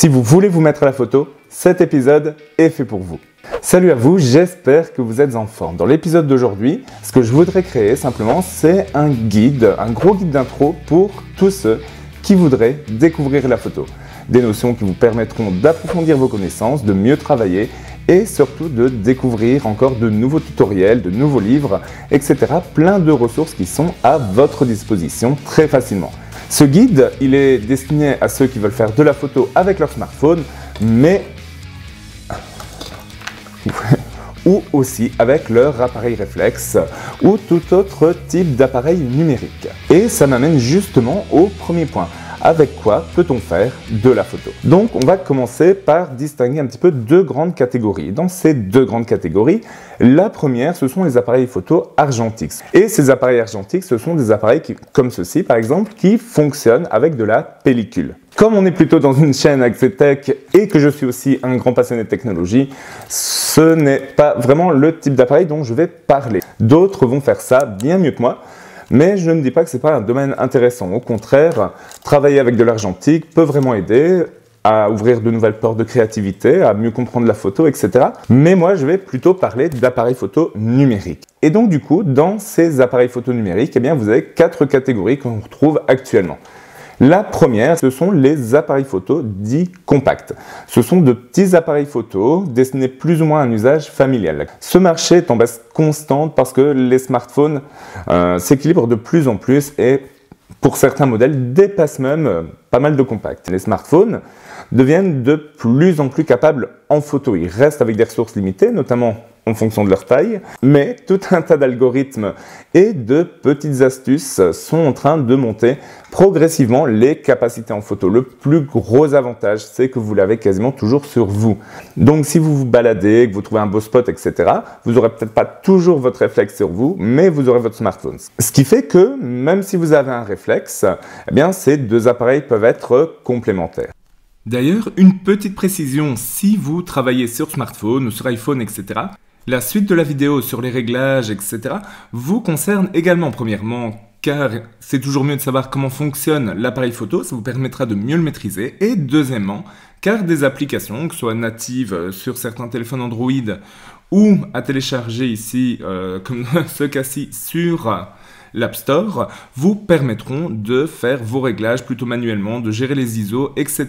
Si vous voulez vous mettre à la photo, cet épisode est fait pour vous. Salut à vous, j'espère que vous êtes en forme. Dans l'épisode d'aujourd'hui, ce que je voudrais créer simplement, c'est un guide, un gros guide d'intro pour tous ceux qui voudraient découvrir la photo. Des notions qui vous permettront d'approfondir vos connaissances, de mieux travailler et surtout de découvrir encore de nouveaux tutoriels, de nouveaux livres, etc. Plein de ressources qui sont à votre disposition très facilement. Ce guide, il est destiné à ceux qui veulent faire de la photo avec leur smartphone, mais ou aussi avec leur appareil réflexe ou tout autre type d'appareil numérique. Et ça m'amène justement au premier point avec quoi peut-on faire de la photo Donc on va commencer par distinguer un petit peu deux grandes catégories. Dans ces deux grandes catégories, la première, ce sont les appareils photo argentiques. Et ces appareils argentiques, ce sont des appareils qui, comme ceci par exemple, qui fonctionnent avec de la pellicule. Comme on est plutôt dans une chaîne Tech et que je suis aussi un grand passionné de technologie, ce n'est pas vraiment le type d'appareil dont je vais parler. D'autres vont faire ça bien mieux que moi. Mais je ne dis pas que ce n'est pas un domaine intéressant. Au contraire, travailler avec de l'argentique peut vraiment aider à ouvrir de nouvelles portes de créativité, à mieux comprendre la photo, etc. Mais moi, je vais plutôt parler d'appareils photo numériques. Et donc, du coup, dans ces appareils photo numériques, eh bien, vous avez quatre catégories qu'on retrouve actuellement. La première, ce sont les appareils photo dits compacts. Ce sont de petits appareils photo destinés plus ou moins à un usage familial. Ce marché est en baisse constante parce que les smartphones euh, s'équilibrent de plus en plus et pour certains modèles dépassent même euh, pas mal de compacts. Les smartphones deviennent de plus en plus capables en photo. Ils restent avec des ressources limitées, notamment en fonction de leur taille, mais tout un tas d'algorithmes et de petites astuces sont en train de monter progressivement les capacités en photo. Le plus gros avantage, c'est que vous l'avez quasiment toujours sur vous. Donc si vous vous baladez, que vous trouvez un beau spot, etc., vous n'aurez peut-être pas toujours votre réflexe sur vous, mais vous aurez votre smartphone. Ce qui fait que même si vous avez un réflexe, eh bien ces deux appareils peuvent être complémentaires. D'ailleurs, une petite précision, si vous travaillez sur smartphone ou sur iPhone, etc., la suite de la vidéo sur les réglages, etc., vous concerne également premièrement car c'est toujours mieux de savoir comment fonctionne l'appareil photo, ça vous permettra de mieux le maîtriser. Et deuxièmement, car des applications, que ce soit natives sur certains téléphones Android ou à télécharger ici, euh, comme ce cas-ci, sur l'App Store, vous permettront de faire vos réglages plutôt manuellement, de gérer les ISO, etc.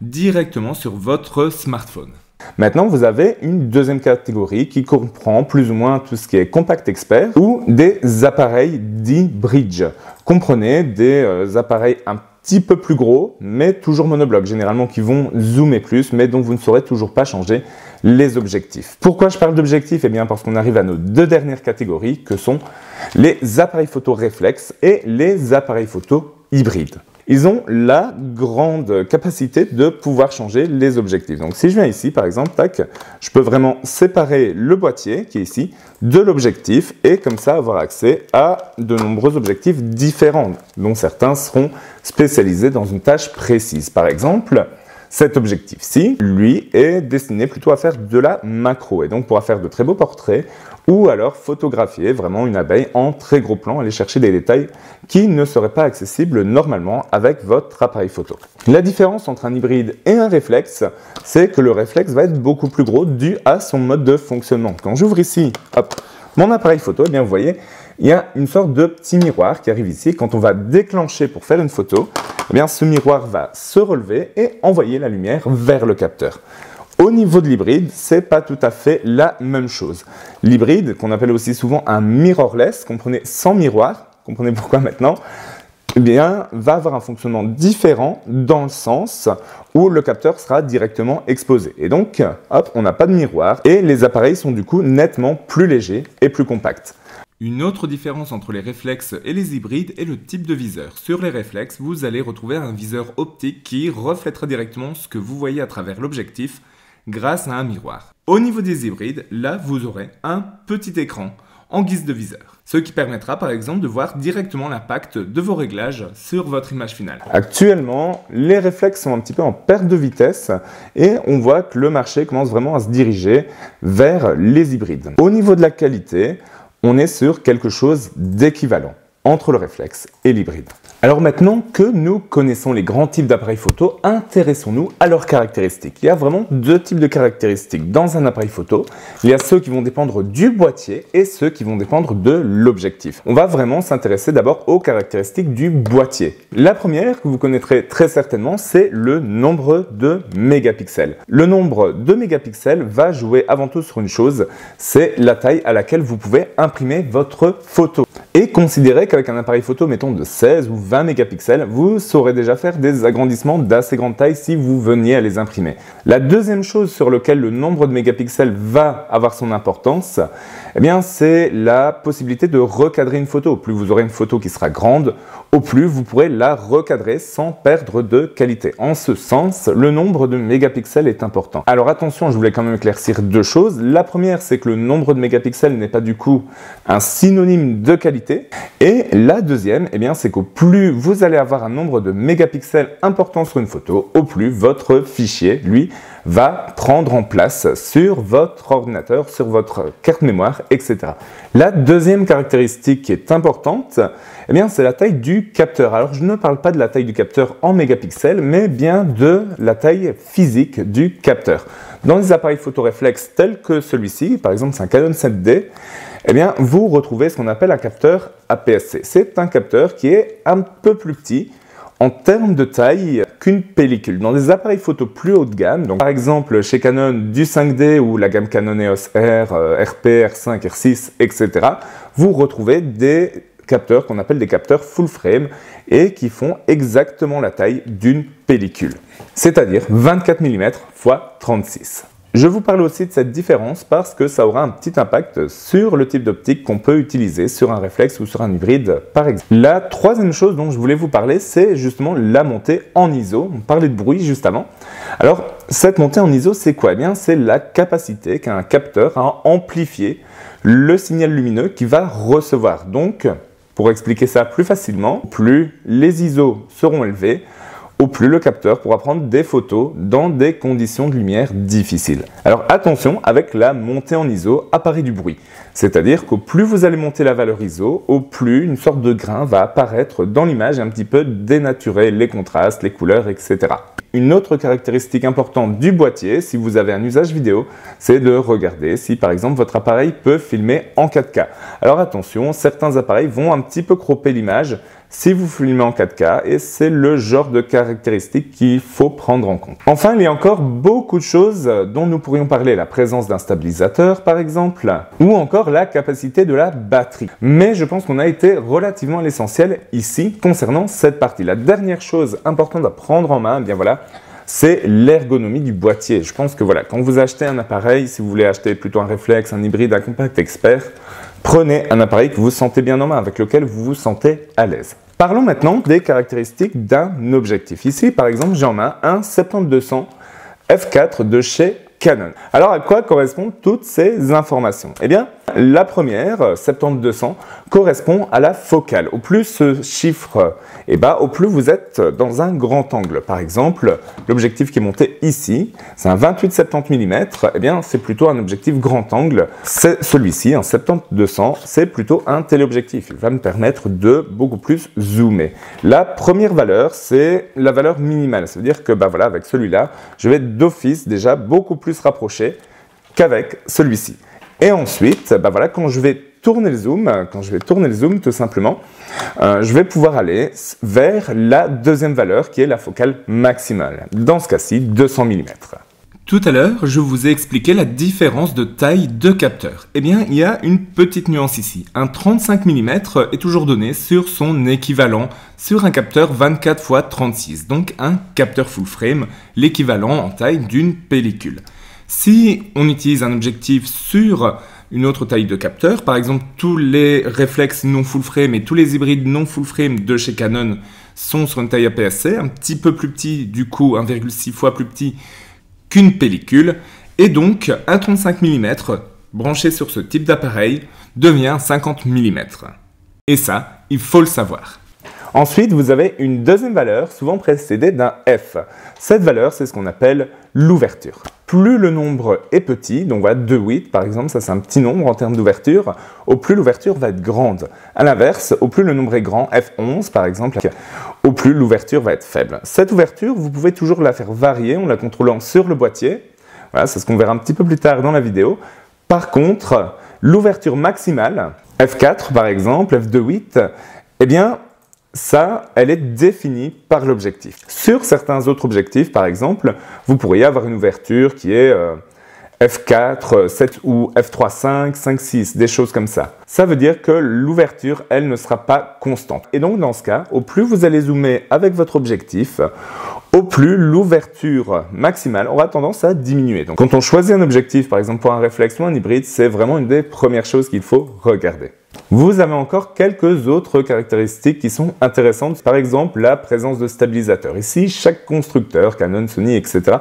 directement sur votre smartphone. Maintenant, vous avez une deuxième catégorie qui comprend plus ou moins tout ce qui est compact expert ou des appareils dits bridge. Comprenez des euh, appareils un petit peu plus gros, mais toujours monobloc, généralement qui vont zoomer plus, mais dont vous ne saurez toujours pas changer les objectifs. Pourquoi je parle d'objectifs? Eh bien parce qu'on arrive à nos deux dernières catégories que sont les appareils photo réflexes et les appareils photo hybrides ils ont la grande capacité de pouvoir changer les objectifs. Donc si je viens ici, par exemple, tac, je peux vraiment séparer le boîtier qui est ici de l'objectif et comme ça avoir accès à de nombreux objectifs différents, dont certains seront spécialisés dans une tâche précise. Par exemple, cet objectif-ci, lui, est destiné plutôt à faire de la macro et donc pourra faire de très beaux portraits ou alors photographier vraiment une abeille en très gros plan, aller chercher des détails qui ne seraient pas accessibles normalement avec votre appareil photo. La différence entre un hybride et un réflexe, c'est que le réflexe va être beaucoup plus gros dû à son mode de fonctionnement. Quand j'ouvre ici, hop, mon appareil photo, eh bien vous voyez, il y a une sorte de petit miroir qui arrive ici. Quand on va déclencher pour faire une photo, eh bien ce miroir va se relever et envoyer la lumière vers le capteur. Au niveau de l'hybride, c'est pas tout à fait la même chose. L'hybride, qu'on appelle aussi souvent un mirrorless, comprenez sans miroir, comprenez pourquoi maintenant, eh va avoir un fonctionnement différent dans le sens où le capteur sera directement exposé. Et donc, hop, on n'a pas de miroir et les appareils sont du coup nettement plus légers et plus compacts. Une autre différence entre les réflexes et les hybrides est le type de viseur. Sur les réflexes, vous allez retrouver un viseur optique qui reflètera directement ce que vous voyez à travers l'objectif grâce à un miroir. Au niveau des hybrides, là vous aurez un petit écran en guise de viseur. Ce qui permettra par exemple de voir directement l'impact de vos réglages sur votre image finale. Actuellement, les réflexes sont un petit peu en perte de vitesse et on voit que le marché commence vraiment à se diriger vers les hybrides. Au niveau de la qualité, on est sur quelque chose d'équivalent entre le réflexe et l'hybride. Alors maintenant que nous connaissons les grands types d'appareils photo, intéressons-nous à leurs caractéristiques. Il y a vraiment deux types de caractéristiques dans un appareil photo. Il y a ceux qui vont dépendre du boîtier et ceux qui vont dépendre de l'objectif. On va vraiment s'intéresser d'abord aux caractéristiques du boîtier. La première que vous connaîtrez très certainement, c'est le nombre de mégapixels. Le nombre de mégapixels va jouer avant tout sur une chose, c'est la taille à laquelle vous pouvez imprimer votre photo. Et considérez qu'avec un appareil photo, mettons de 16 ou 20 mégapixels, vous saurez déjà faire des agrandissements d'assez grande taille si vous veniez à les imprimer. La deuxième chose sur laquelle le nombre de mégapixels va avoir son importance, eh bien, c'est la possibilité de recadrer une photo. Plus vous aurez une photo qui sera grande, au plus vous pourrez la recadrer sans perdre de qualité. En ce sens, le nombre de mégapixels est important. Alors attention, je voulais quand même éclaircir deux choses. La première, c'est que le nombre de mégapixels n'est pas du coup un synonyme de qualité. Et la deuxième, eh bien, c'est qu'au plus vous allez avoir un nombre de mégapixels important sur une photo, au plus votre fichier, lui, va prendre en place sur votre ordinateur, sur votre carte mémoire, etc. La deuxième caractéristique qui est importante, eh bien, c'est la taille du capteur. Alors, je ne parle pas de la taille du capteur en mégapixels, mais bien de la taille physique du capteur. Dans les appareils photoréflexes tels que celui-ci, par exemple, c'est un Canon 7D, eh bien, vous retrouvez ce qu'on appelle un capteur APS-C. C'est un capteur qui est un peu plus petit, en termes de taille qu'une pellicule. Dans des appareils photo plus haut de gamme, par exemple chez Canon du 5D ou la gamme Canon EOS R, RP, R5, R6, etc., vous retrouvez des capteurs qu'on appelle des capteurs full frame et qui font exactement la taille d'une pellicule, c'est-à-dire 24 mm x 36. Je vous parle aussi de cette différence parce que ça aura un petit impact sur le type d'optique qu'on peut utiliser sur un réflexe ou sur un hybride par exemple. La troisième chose dont je voulais vous parler, c'est justement la montée en ISO. On parlait de bruit juste avant. Alors, cette montée en ISO, c'est quoi? Eh bien, c'est la capacité qu'a un capteur à amplifier le signal lumineux qu'il va recevoir. Donc, pour expliquer ça plus facilement, plus les ISO seront élevés, au plus le capteur pourra prendre des photos dans des conditions de lumière difficiles. Alors attention, avec la montée en ISO apparaît du bruit. C'est-à-dire qu'au plus vous allez monter la valeur ISO, au plus une sorte de grain va apparaître dans l'image et un petit peu dénaturer les contrastes, les couleurs, etc. Une autre caractéristique importante du boîtier, si vous avez un usage vidéo, c'est de regarder si par exemple votre appareil peut filmer en 4K. Alors attention, certains appareils vont un petit peu cropper l'image, si vous filmez en 4K et c'est le genre de caractéristiques qu'il faut prendre en compte. Enfin, il y a encore beaucoup de choses dont nous pourrions parler, la présence d'un stabilisateur par exemple, ou encore la capacité de la batterie. Mais je pense qu'on a été relativement à l'essentiel ici concernant cette partie. La dernière chose importante à prendre en main, eh bien voilà, c'est l'ergonomie du boîtier. Je pense que voilà, quand vous achetez un appareil, si vous voulez acheter plutôt un réflexe, un hybride, un compact expert, Prenez un appareil que vous sentez bien en main, avec lequel vous vous sentez à l'aise. Parlons maintenant des caractéristiques d'un objectif. Ici, par exemple, j'ai en main un 70-200 f4 de chez Canon. Alors, à quoi correspondent toutes ces informations? Eh bien, la première, 70-200, correspond à la focale. Au plus ce chiffre est bas, au plus vous êtes dans un grand angle. Par exemple, l'objectif qui est monté ici, c'est un 28-70 mm, eh bien c'est plutôt un objectif grand angle. C'est celui-ci, un 70-200, c'est plutôt un téléobjectif. Il va me permettre de beaucoup plus zoomer. La première valeur, c'est la valeur minimale. Ça veut dire que bah voilà, avec celui-là, je vais d'office déjà beaucoup plus rapproché qu'avec celui-ci. Et ensuite, bah voilà, quand je vais tourner le zoom, quand je vais tourner le zoom tout simplement, euh, je vais pouvoir aller vers la deuxième valeur qui est la focale maximale. Dans ce cas-ci, 200 mm. Tout à l'heure, je vous ai expliqué la différence de taille de capteur. Eh bien, il y a une petite nuance ici. Un 35 mm est toujours donné sur son équivalent sur un capteur 24 x 36, donc un capteur full frame, l'équivalent en taille d'une pellicule. Si on utilise un objectif sur une autre taille de capteur, par exemple tous les réflexes non full frame et tous les hybrides non full frame de chez Canon sont sur une taille APS-C, un petit peu plus petit, du coup 1,6 fois plus petit qu'une pellicule, et donc un 35 mm branché sur ce type d'appareil devient 50 mm. Et ça, il faut le savoir. Ensuite, vous avez une deuxième valeur, souvent précédée d'un F. Cette valeur, c'est ce qu'on appelle l'ouverture. Plus le nombre est petit, donc voilà 2 8 par exemple, ça c'est un petit nombre en termes d'ouverture, au plus l'ouverture va être grande. A l'inverse, au plus le nombre est grand, F11 par exemple, au plus l'ouverture va être faible. Cette ouverture, vous pouvez toujours la faire varier en la contrôlant sur le boîtier. Voilà, c'est ce qu'on verra un petit peu plus tard dans la vidéo. Par contre, l'ouverture maximale, F4 par exemple, F2 8, eh bien, ça, elle est définie par l'objectif. Sur certains autres objectifs, par exemple, vous pourriez avoir une ouverture qui est f4, 7 ou f3, 5, 5, 6, des choses comme ça. Ça veut dire que l'ouverture, elle ne sera pas constante. Et donc, dans ce cas, au plus vous allez zoomer avec votre objectif, au plus l'ouverture maximale aura tendance à diminuer. Donc, quand on choisit un objectif, par exemple pour un réflexe ou un hybride, c'est vraiment une des premières choses qu'il faut regarder. Vous avez encore quelques autres caractéristiques qui sont intéressantes, par exemple la présence de stabilisateurs. Ici, chaque constructeur, Canon, Sony, etc.,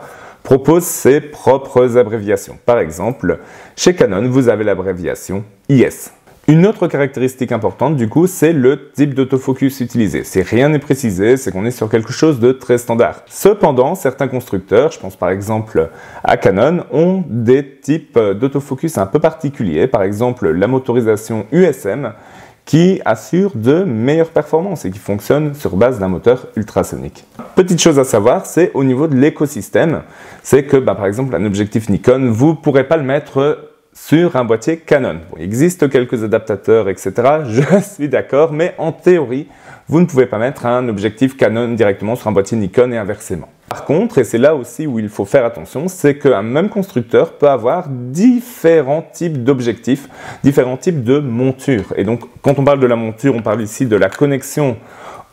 propose ses propres abréviations. Par exemple, chez Canon, vous avez l'abréviation IS. Une autre caractéristique importante, du coup, c'est le type d'autofocus utilisé. Si rien n'est précisé, c'est qu'on est sur quelque chose de très standard. Cependant, certains constructeurs, je pense par exemple à Canon, ont des types d'autofocus un peu particuliers. Par exemple, la motorisation USM, qui assure de meilleures performances et qui fonctionne sur base d'un moteur ultrasonique. Petite chose à savoir, c'est au niveau de l'écosystème, c'est que bah, par exemple un objectif Nikon, vous ne pourrez pas le mettre sur un boîtier Canon. il existe quelques adaptateurs, etc. Je suis d'accord, mais en théorie, vous ne pouvez pas mettre un objectif Canon directement sur un boîtier Nikon et inversement. Par contre, et c'est là aussi où il faut faire attention, c'est qu'un même constructeur peut avoir différents types d'objectifs, différents types de montures. Et donc, quand on parle de la monture, on parle ici de la connexion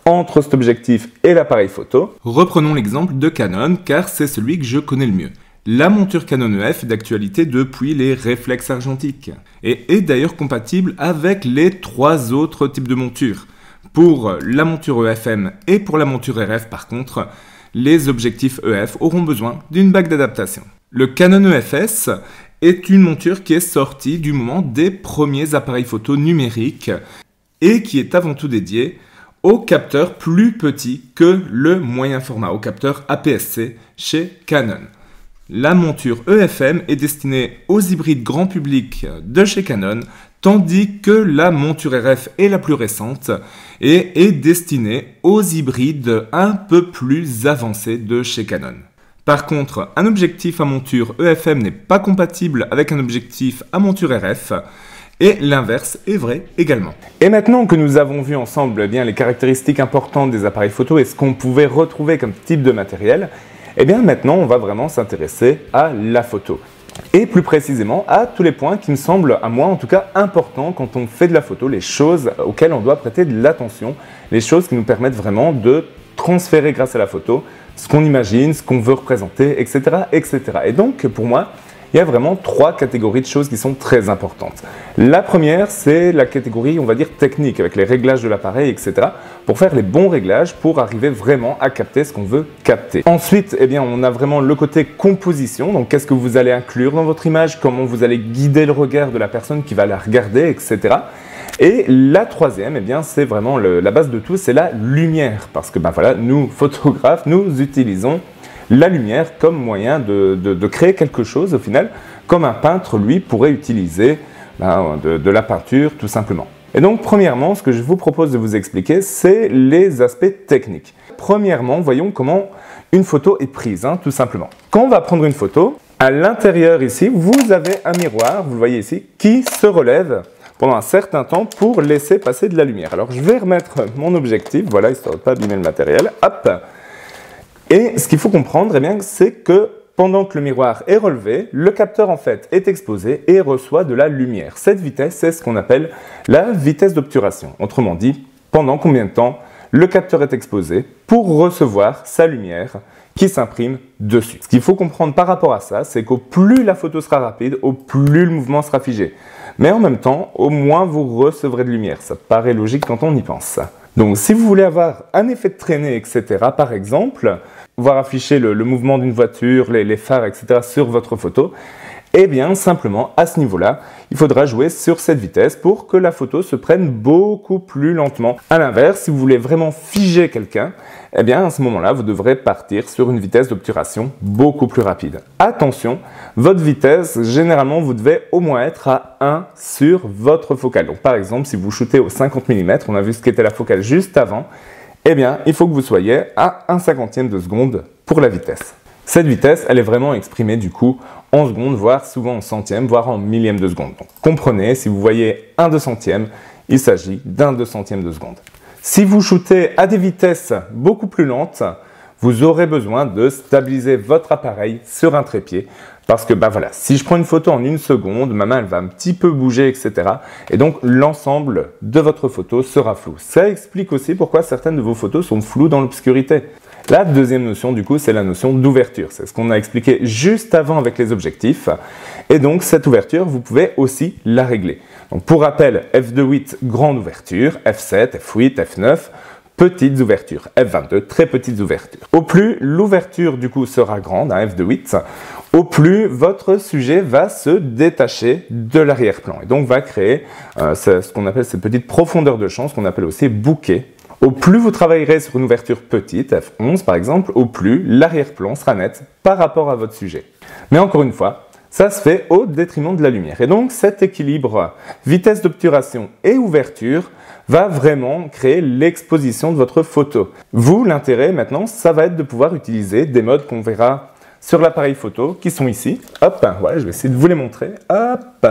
entre cet objectif et l'appareil photo. Reprenons l'exemple de Canon, car c'est celui que je connais le mieux. La monture Canon EF d'actualité depuis les réflexes argentiques et est d'ailleurs compatible avec les trois autres types de montures. Pour la monture EFM et pour la monture RF par contre, les objectifs EF auront besoin d'une bague d'adaptation. Le Canon EFS est une monture qui est sortie du moment des premiers appareils photo numériques et qui est avant tout dédiée aux capteurs plus petits que le moyen format, au capteur APS-C chez Canon. La monture EFM est destinée aux hybrides grand public de chez Canon, tandis que la monture RF est la plus récente et est destinée aux hybrides un peu plus avancés de chez Canon. Par contre, un objectif à monture EFM n'est pas compatible avec un objectif à monture RF, et l'inverse est vrai également. Et maintenant que nous avons vu ensemble eh bien, les caractéristiques importantes des appareils photo et ce qu'on pouvait retrouver comme type de matériel, eh bien maintenant, on va vraiment s'intéresser à la photo. Et plus précisément à tous les points qui me semblent, à moi en tout cas, importants quand on fait de la photo, les choses auxquelles on doit prêter de l'attention, les choses qui nous permettent vraiment de transférer grâce à la photo ce qu'on imagine, ce qu'on veut représenter, etc., etc. Et donc, pour moi, il y a vraiment trois catégories de choses qui sont très importantes. La première, c'est la catégorie, on va dire, technique, avec les réglages de l'appareil, etc., pour faire les bons réglages, pour arriver vraiment à capter ce qu'on veut capter. Ensuite, eh bien, on a vraiment le côté composition, donc qu'est-ce que vous allez inclure dans votre image, comment vous allez guider le regard de la personne qui va la regarder, etc. Et la troisième, eh bien, c'est vraiment la base de tout, c'est la lumière. Parce que ben voilà, nous, photographes, nous utilisons la lumière comme moyen de, créer quelque chose au final, comme un peintre, lui, pourrait utiliser ben, de, la peinture tout simplement. Et donc, premièrement, ce que je vous propose de vous expliquer, c'est les aspects techniques. Premièrement, voyons comment une photo est prise, hein, tout simplement. Quand on va prendre une photo, à l'intérieur ici, vous avez un miroir, vous le voyez ici, qui se relève pendant un certain temps pour laisser passer de la lumière. Alors, je vais remettre mon objectif, voilà, histoire de ne pas abîmer le matériel. Hop et ce qu'il faut comprendre, eh c'est que pendant que le miroir est relevé, le capteur en fait est exposé et reçoit de la lumière. Cette vitesse, c'est ce qu'on appelle la vitesse d'obturation. Autrement dit, pendant combien de temps le capteur est exposé pour recevoir sa lumière qui s'imprime dessus. Ce qu'il faut comprendre par rapport à ça, c'est qu'au plus la photo sera rapide, au plus le mouvement sera figé. Mais en même temps, au moins vous recevrez de lumière. Ça paraît logique quand on y pense. Donc si vous voulez avoir un effet de traînée, etc., par exemple, voir afficher le, mouvement d'une voiture, les, phares, etc., sur votre photo, Eh bien, simplement, à ce niveau-là, il faudra jouer sur cette vitesse pour que la photo se prenne beaucoup plus lentement. À l'inverse, si vous voulez vraiment figer quelqu'un, eh bien, à ce moment-là, vous devrez partir sur une vitesse d'obturation beaucoup plus rapide. Attention, votre vitesse, généralement, vous devez au moins être à 1 sur votre focale. Donc, par exemple, si vous shootez au 50 mm, on a vu ce qu'était la focale juste avant, eh bien, il faut que vous soyez à 1 cinquantième de seconde pour la vitesse. Cette vitesse, elle est vraiment exprimée du coup en secondes, voire souvent en centièmes, voire en millièmes de seconde. Donc comprenez, si vous voyez un deux centième, il s'agit d'un deux centième de seconde. Si vous shootez à des vitesses beaucoup plus lentes, vous aurez besoin de stabiliser votre appareil sur un trépied. Parce que, bah voilà, si je prends une photo en une seconde, ma main elle va un petit peu bouger, etc. Et donc l'ensemble de votre photo sera flou. Ça explique aussi pourquoi certaines de vos photos sont floues dans l'obscurité. La deuxième notion, du coup, c'est la notion d'ouverture. C'est ce qu'on a expliqué juste avant avec les objectifs. Et donc, cette ouverture, vous pouvez aussi la régler. Donc, pour rappel, f2.8, grande ouverture, f7, f8, f9, petites ouvertures, f22, très petites ouvertures. Au plus l'ouverture, du coup, sera grande, hein, f2.8, au plus votre sujet va se détacher de l'arrière-plan et donc va créer euh, ce qu'on appelle cette petite profondeur de champ, ce qu'on appelle aussi bouquet au plus vous travaillerez sur une ouverture petite, f11 par exemple, au plus l'arrière-plan sera net par rapport à votre sujet. Mais encore une fois, ça se fait au détriment de la lumière. Et donc cet équilibre vitesse d'obturation et ouverture va vraiment créer l'exposition de votre photo. Vous, l'intérêt maintenant, ça va être de pouvoir utiliser des modes qu'on verra sur l'appareil photo qui sont ici. Hop, voilà, je vais essayer de vous les montrer. Hop.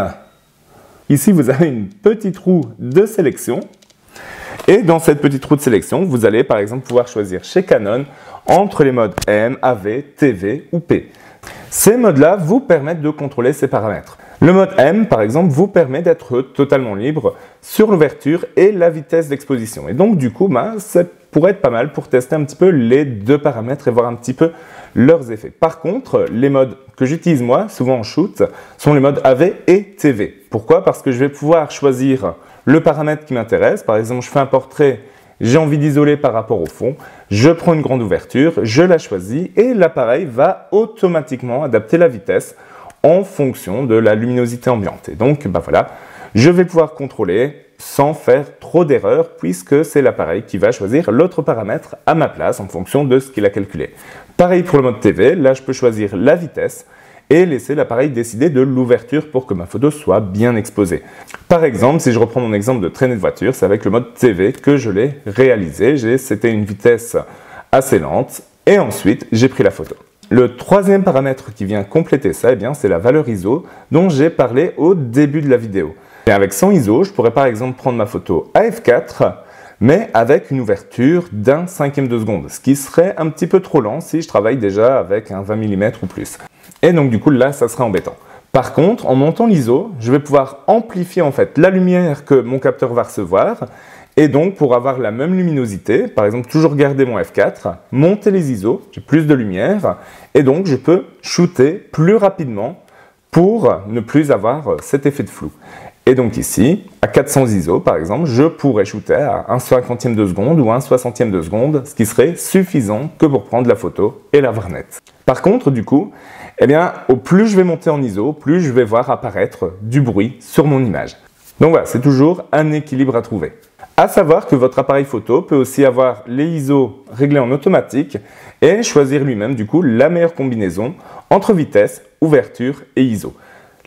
Ici, vous avez une petite roue de sélection et dans cette petite roue de sélection, vous allez par exemple pouvoir choisir chez Canon entre les modes M, AV, TV ou P. Ces modes-là vous permettent de contrôler ces paramètres. Le mode M, par exemple, vous permet d'être totalement libre sur l'ouverture et la vitesse d'exposition. Et donc, du coup, ben, ça pourrait être pas mal pour tester un petit peu les deux paramètres et voir un petit peu leurs effets. Par contre, les modes que j'utilise moi, souvent en shoot, sont les modes AV et TV. Pourquoi? Parce que je vais pouvoir choisir le paramètre qui m'intéresse. Par exemple, je fais un portrait, j'ai envie d'isoler par rapport au fond. Je prends une grande ouverture, je la choisis et l'appareil va automatiquement adapter la vitesse en fonction de la luminosité ambiante. Et donc, bah voilà, je vais pouvoir contrôler sans faire trop d'erreurs puisque c'est l'appareil qui va choisir l'autre paramètre à ma place en fonction de ce qu'il a calculé. Pareil pour le mode TV, là je peux choisir la vitesse et laisser l'appareil décider de l'ouverture pour que ma photo soit bien exposée. Par exemple, si je reprends mon exemple de traînée de voiture, c'est avec le mode TV que je l'ai réalisé. C'était une vitesse assez lente et ensuite j'ai pris la photo. Le troisième paramètre qui vient compléter ça, eh c'est la valeur ISO dont j'ai parlé au début de la vidéo. Et avec 100 ISO, je pourrais par exemple prendre ma photo à f4 mais avec une ouverture d'un cinquième de seconde, ce qui serait un petit peu trop lent si je travaille déjà avec un 20 mm ou plus. Et donc du coup là, ça serait embêtant. Par contre, en montant l'ISO, je vais pouvoir amplifier en fait la lumière que mon capteur va recevoir et donc pour avoir la même luminosité, par exemple toujours garder mon f4, monter les ISO, j'ai plus de lumière et donc je peux shooter plus rapidement pour ne plus avoir cet effet de flou. Et donc ici, à 400 ISO par exemple, je pourrais shooter à 1 cinquantième de seconde ou 1 soixantième de seconde, ce qui serait suffisant que pour prendre la photo et la voir nette. Par contre, du coup, eh au plus je vais monter en ISO, plus je vais voir apparaître du bruit sur mon image. Donc voilà, c'est toujours un équilibre à trouver. À savoir que votre appareil photo peut aussi avoir les ISO réglés en automatique et choisir lui-même du coup la meilleure combinaison entre vitesse, ouverture et ISO.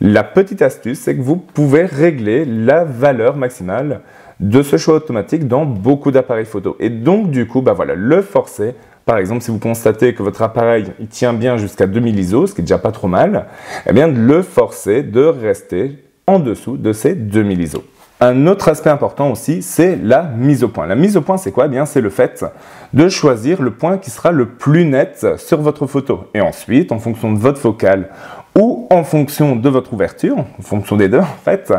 La petite astuce, c'est que vous pouvez régler la valeur maximale de ce choix automatique dans beaucoup d'appareils photo. Et donc, du coup, bah voilà, le forcer. Par exemple, si vous constatez que votre appareil il tient bien jusqu'à 2000 ISO, ce qui est déjà pas trop mal, eh bien, le forcer de rester en dessous de ces 2000 ISO. Un autre aspect important aussi, c'est la mise au point. La mise au point, c'est quoi? Eh bien, c'est le fait de choisir le point qui sera le plus net sur votre photo. Et ensuite, en fonction de votre focale ou en fonction de votre ouverture, en fonction des deux en fait,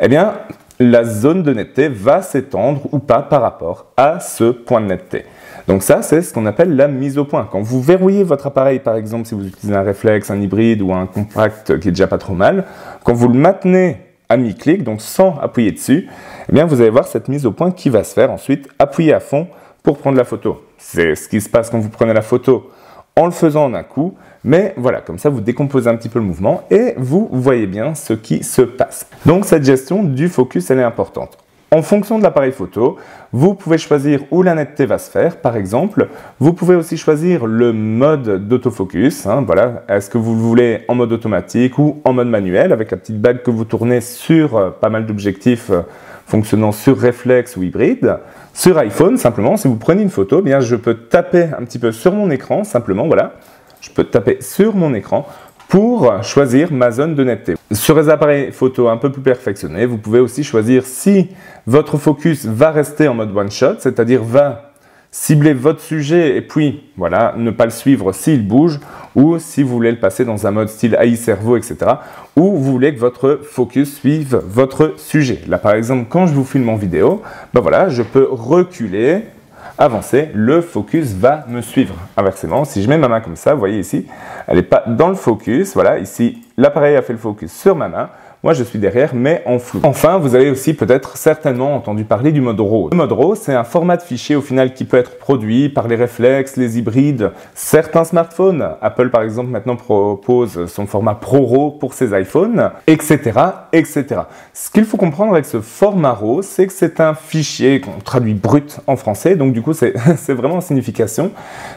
eh bien, la zone de netteté va s'étendre ou pas par rapport à ce point de netteté. Donc ça, c'est ce qu'on appelle la mise au point. Quand vous verrouillez votre appareil, par exemple, si vous utilisez un réflexe, un hybride ou un compact qui est déjà pas trop mal, quand vous le maintenez à mi-clic, donc sans appuyer dessus, eh bien, vous allez voir cette mise au point qui va se faire ensuite. Appuyez à fond pour prendre la photo. C'est ce qui se passe quand vous prenez la photo en le faisant en un coup. Mais voilà, comme ça, vous décomposez un petit peu le mouvement et vous voyez bien ce qui se passe. Donc cette gestion du focus, elle est importante. En fonction de l'appareil photo, vous pouvez choisir où la netteté va se faire, par exemple. Vous pouvez aussi choisir le mode d'autofocus. Hein, voilà, est-ce que vous le voulez en mode automatique ou en mode manuel, avec la petite bague que vous tournez sur euh, pas mal d'objectifs euh, fonctionnant sur réflexe ou hybride. Sur iPhone, simplement, si vous prenez une photo, eh bien, je peux taper un petit peu sur mon écran, simplement, voilà. Je peux taper sur mon écran pour choisir ma zone de netteté. Sur les appareils photo un peu plus perfectionnés, vous pouvez aussi choisir si votre focus va rester en mode one shot, c'est-à-dire va cibler votre sujet et puis voilà, ne pas le suivre s'il bouge ou si vous voulez le passer dans un mode style AI cerveau, etc. ou vous voulez que votre focus suive votre sujet. Là par exemple, quand je vous filme en vidéo, ben voilà, je peux reculer avancer, le focus va me suivre. Inversement, si je mets ma main comme ça, vous voyez ici, elle n'est pas dans le focus. Voilà, ici, l'appareil a fait le focus sur ma main. Moi, je suis derrière, mais en flou. Enfin, vous avez aussi peut-être certainement entendu parler du mode RAW. Le mode RAW, c'est un format de fichier au final qui peut être produit par les réflexes, les hybrides, certains smartphones. Apple, par exemple, maintenant propose son format ProRAW pour ses iPhones, etc., etc. Ce qu'il faut comprendre avec ce format RAW, c'est que c'est un fichier qu'on traduit brut en français, donc du coup, c'est vraiment en signification.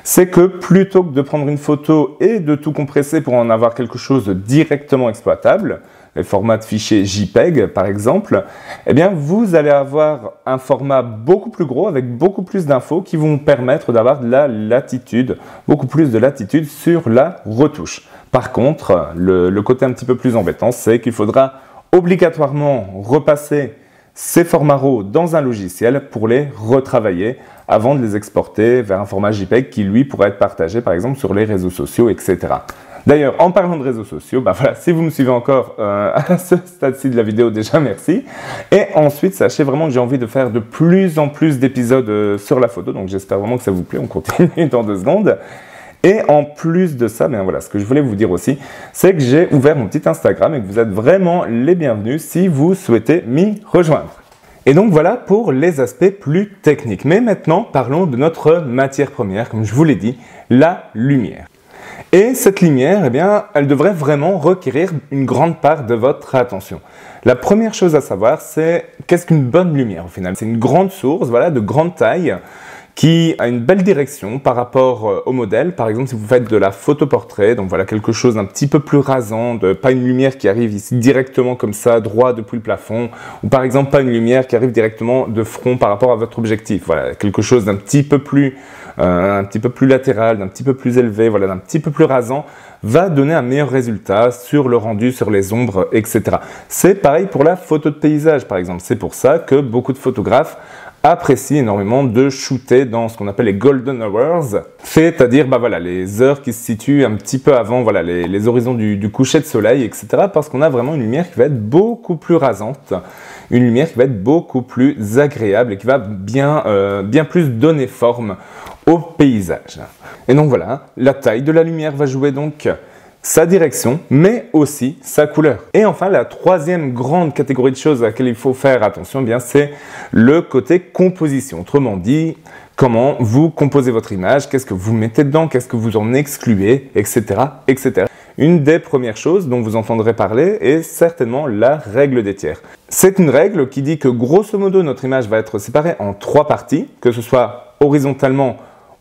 C'est que plutôt que de prendre une photo et de tout compresser pour en avoir quelque chose directement exploitable, les formats de fichiers JPEG par exemple, eh bien vous allez avoir un format beaucoup plus gros avec beaucoup plus d'infos qui vont permettre d'avoir de la latitude, beaucoup plus de latitude sur la retouche. Par contre, le, côté un petit peu plus embêtant, c'est qu'il faudra obligatoirement repasser ces formats RAW dans un logiciel pour les retravailler avant de les exporter vers un format JPEG qui lui pourrait être partagé par exemple sur les réseaux sociaux, etc. D'ailleurs, en parlant de réseaux sociaux, bah voilà, si vous me suivez encore euh, à ce stade-ci de la vidéo, déjà merci. Et ensuite, sachez vraiment que j'ai envie de faire de plus en plus d'épisodes euh, sur la photo, donc j'espère vraiment que ça vous plaît. On continue dans deux secondes. Et en plus de ça, bien voilà, ce que je voulais vous dire aussi, c'est que j'ai ouvert mon petit Instagram et que vous êtes vraiment les bienvenus si vous souhaitez m'y rejoindre. Et donc voilà pour les aspects plus techniques. Mais maintenant, parlons de notre matière première, comme je vous l'ai dit, la lumière. Et cette lumière, eh bien, elle devrait vraiment requérir une grande part de votre attention. La première chose à savoir, c'est qu'est-ce qu'une bonne lumière au final? C'est une grande source, voilà, de grande taille, qui a une belle direction par rapport euh, au modèle. Par exemple, si vous faites de la photoportrait, donc voilà quelque chose d'un petit peu plus rasant, de, pas une lumière qui arrive ici directement comme ça, droit depuis le plafond, ou par exemple pas une lumière qui arrive directement de front par rapport à votre objectif. Voilà, quelque chose d'un petit peu plus euh, un petit peu plus latéral, d'un petit peu plus élevé, voilà, d'un petit peu plus rasant, va donner un meilleur résultat sur le rendu, sur les ombres, etc. C'est pareil pour la photo de paysage, par exemple. C'est pour ça que beaucoup de photographes apprécient énormément de shooter dans ce qu'on appelle les golden hours, c'est-à-dire bah voilà, les heures qui se situent un petit peu avant voilà, les, horizons du, du, coucher de soleil, etc. Parce qu'on a vraiment une lumière qui va être beaucoup plus rasante, une lumière qui va être beaucoup plus agréable et qui va bien, euh, bien plus donner forme au paysage. Et donc voilà, la taille de la lumière va jouer donc sa direction, mais aussi sa couleur. Et enfin, la troisième grande catégorie de choses à laquelle il faut faire attention, eh bien c'est le côté composition. Autrement dit, comment vous composez votre image, qu'est-ce que vous mettez dedans, qu'est-ce que vous en excluez, etc., etc. Une des premières choses dont vous entendrez parler est certainement la règle des tiers. C'est une règle qui dit que grosso modo notre image va être séparée en trois parties, que ce soit horizontalement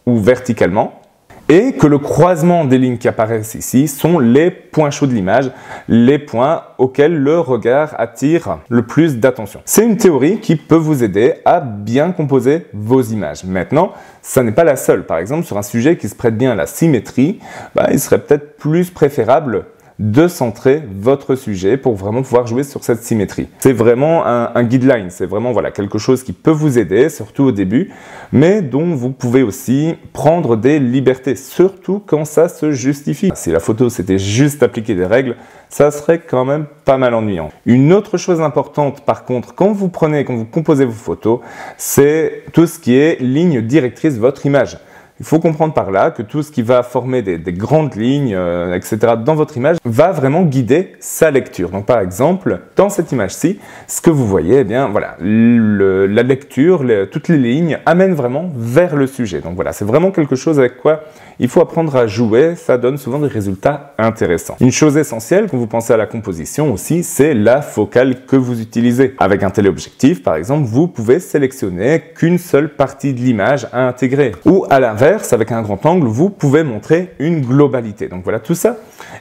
ou verticalement, et que le croisement des lignes qui apparaissent ici sont les points chauds de l'image, les points auxquels le regard attire le plus d'attention. C'est une théorie qui peut vous aider à bien composer vos images. Maintenant, ça n'est pas la seule. Par exemple, sur un sujet qui se prête bien à la symétrie, bah, il serait peut-être plus préférable de centrer votre sujet pour vraiment pouvoir jouer sur cette symétrie. C'est vraiment un, guideline, c'est vraiment voilà, quelque chose qui peut vous aider, surtout au début, mais dont vous pouvez aussi prendre des libertés, surtout quand ça se justifie. Si la photo c'était juste appliquer des règles, ça serait quand même pas mal ennuyant. Une autre chose importante par contre, quand vous prenez, quand vous composez vos photos, c'est tout ce qui est ligne directrice de votre image. Il faut comprendre par là que tout ce qui va former des, grandes lignes, euh, etc., dans votre image, va vraiment guider sa lecture. Donc par exemple, dans cette image-ci, ce que vous voyez, eh bien voilà, la lecture, toutes les lignes amènent vraiment vers le sujet. Donc voilà, c'est vraiment quelque chose avec quoi il faut apprendre à jouer, ça donne souvent des résultats intéressants. Une chose essentielle quand vous pensez à la composition aussi, c'est la focale que vous utilisez. Avec un téléobjectif, par exemple, vous pouvez sélectionner qu'une seule partie de l'image à intégrer. Ou à l'inverse, avec un grand angle, vous pouvez montrer une globalité. Donc voilà, tout ça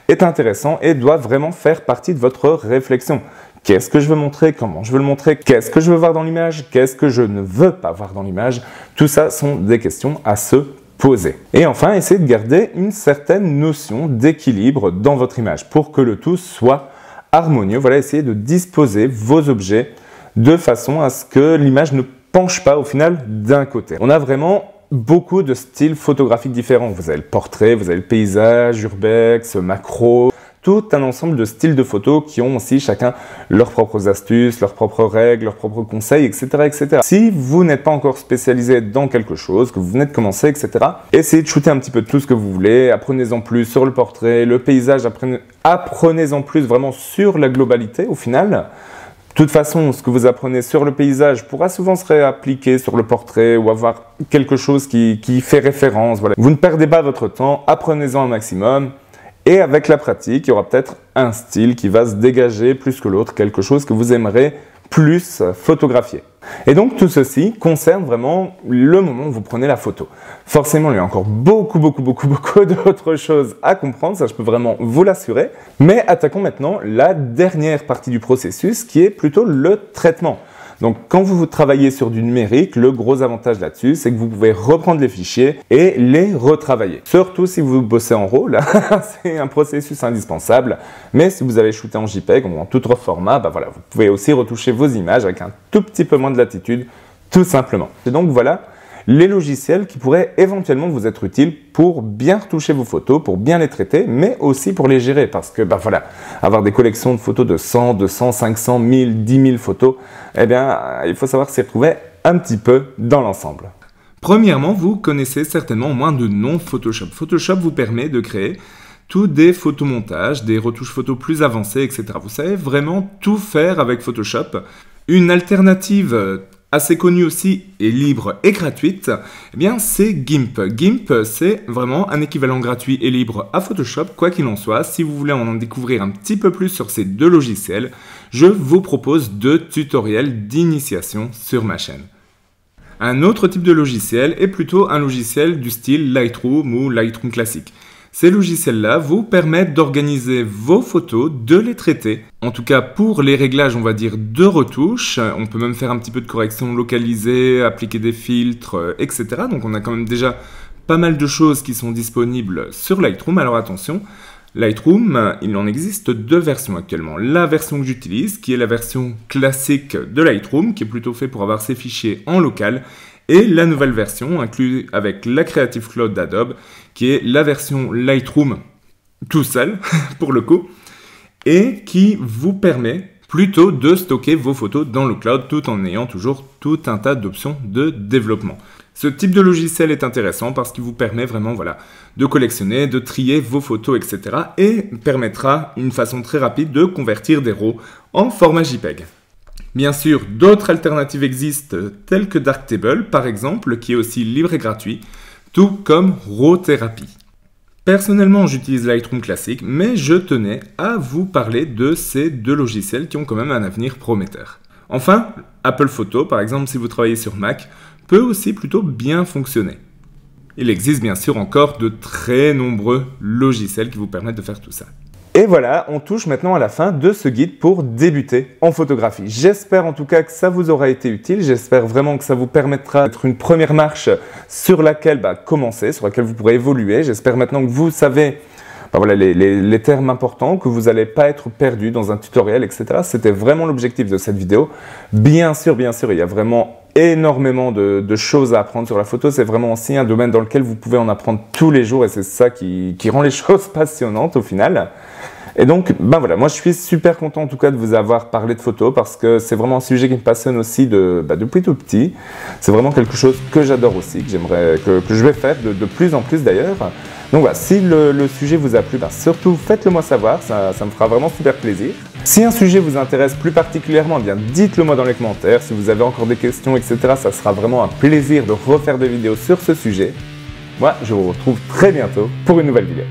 est intéressant et doit vraiment faire partie de votre réflexion. Qu'est-ce que je veux montrer? Comment je veux le montrer? Qu'est-ce que je veux voir dans l'image? Qu'est-ce que je ne veux pas voir dans l'image? Tout ça sont des questions à se poser. Et enfin, essayez de garder une certaine notion d'équilibre dans votre image pour que le tout soit harmonieux. Voilà, essayez de disposer vos objets de façon à ce que l'image ne penche pas au final d'un côté. On a vraiment beaucoup de styles photographiques différents. Vous avez le portrait, vous avez le paysage, urbex, macro, tout un ensemble de styles de photos qui ont aussi chacun leurs propres astuces, leurs propres règles, leurs propres conseils, etc. etc. Si vous n'êtes pas encore spécialisé dans quelque chose, que vous venez de commencer, etc., essayez de shooter un petit peu de tout ce que vous voulez, apprenez-en plus sur le portrait, le paysage, apprenez-en plus vraiment sur la globalité au final. De toute façon, ce que vous apprenez sur le paysage pourra souvent se réappliquer sur le portrait ou avoir quelque chose qui, fait référence. Vous ne perdez pas votre temps, apprenez-en un maximum. Et avec la pratique, il y aura peut-être un style qui va se dégager plus que l'autre, quelque chose que vous aimerez plus photographier. Et donc tout ceci concerne vraiment le moment où vous prenez la photo. Forcément, il y a encore beaucoup, beaucoup, beaucoup, beaucoup d'autres choses à comprendre, ça je peux vraiment vous l'assurer. Mais attaquons maintenant la dernière partie du processus qui est plutôt le traitement. Donc quand vous travaillez sur du numérique, le gros avantage là-dessus, c'est que vous pouvez reprendre les fichiers et les retravailler. Surtout si vous bossez en RAW, c'est un processus indispensable. Mais si vous avez shooté en JPEG ou en tout autre format, bah voilà, vous pouvez aussi retoucher vos images avec un tout petit peu moins de latitude, tout simplement. Et donc voilà les logiciels qui pourraient éventuellement vous être utiles pour bien retoucher vos photos, pour bien les traiter, mais aussi pour les gérer. Parce que, bah voilà, avoir des collections de photos de 100, 200, 500, 1000, 10 000 photos, eh bien, il faut savoir s'y retrouver un petit peu dans l'ensemble. Premièrement, vous connaissez certainement moins de nom Photoshop. Photoshop vous permet de créer tous des photomontages, des retouches photos plus avancées, etc. Vous savez vraiment tout faire avec Photoshop. Une alternative assez connue aussi et libre et gratuite, eh bien c'est GIMP. GIMP, c'est vraiment un équivalent gratuit et libre à Photoshop, quoi qu'il en soit. Si vous voulez en découvrir un petit peu plus sur ces deux logiciels, je vous propose deux tutoriels d'initiation sur ma chaîne. Un autre type de logiciel est plutôt un logiciel du style Lightroom ou Lightroom classique. Ces logiciels-là vous permettent d'organiser vos photos, de les traiter. En tout cas, pour les réglages, on va dire de retouches. On peut même faire un petit peu de correction localisée, appliquer des filtres, euh, etc. Donc on a quand même déjà pas mal de choses qui sont disponibles sur Lightroom. Alors attention, Lightroom, il en existe deux versions actuellement. La version que j'utilise, qui est la version classique de Lightroom, qui est plutôt fait pour avoir ses fichiers en local, et la nouvelle version inclue avec la Creative Cloud d'Adobe, qui est la version Lightroom tout seul, pour le coup, et qui vous permet plutôt de stocker vos photos dans le cloud tout en ayant toujours tout un tas d'options de développement. Ce type de logiciel est intéressant parce qu'il vous permet vraiment voilà, de collectionner, de trier vos photos, etc. et permettra une façon très rapide de convertir des RAW en format JPEG. Bien sûr, d'autres alternatives existent, telles que Darktable par exemple, qui est aussi libre et gratuit, tout comme RAW Personnellement, j'utilise Lightroom classique, mais je tenais à vous parler de ces deux logiciels qui ont quand même un avenir prometteur. Enfin, Apple Photo, par exemple, si vous travaillez sur Mac, peut aussi plutôt bien fonctionner. Il existe bien sûr encore de très nombreux logiciels qui vous permettent de faire tout ça. Et voilà, on touche maintenant à la fin de ce guide pour débuter en photographie. J'espère en tout cas que ça vous aura été utile, j'espère vraiment que ça vous permettra d'être une première marche sur laquelle bah, commencer, sur laquelle vous pourrez évoluer. J'espère maintenant que vous savez bah, voilà, les, les, termes importants, que vous n'allez pas être perdu dans un tutoriel, etc. C'était vraiment l'objectif de cette vidéo. Bien sûr, bien sûr, il y a vraiment énormément de, choses à apprendre sur la photo. C'est vraiment aussi un domaine dans lequel vous pouvez en apprendre tous les jours et c'est ça qui, qui rend les choses passionnantes au final. Et donc, ben voilà, moi je suis super content en tout cas de vous avoir parlé de photos parce que c'est vraiment un sujet qui me passionne aussi de, bah, depuis tout petit. C'est vraiment quelque chose que j'adore aussi, que j'aimerais, que, je vais faire de, plus en plus d'ailleurs. Donc voilà, si le, sujet vous a plu, bah, surtout faites-le moi savoir, ça, me fera vraiment super plaisir. Si un sujet vous intéresse plus particulièrement, bien dites-le moi dans les commentaires. Si vous avez encore des questions, etc., ça sera vraiment un plaisir de refaire des vidéos sur ce sujet. Moi, je vous retrouve très bientôt pour une nouvelle vidéo.